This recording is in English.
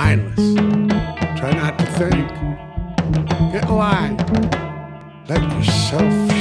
mindless. Try not to think. Get in line. Let yourself.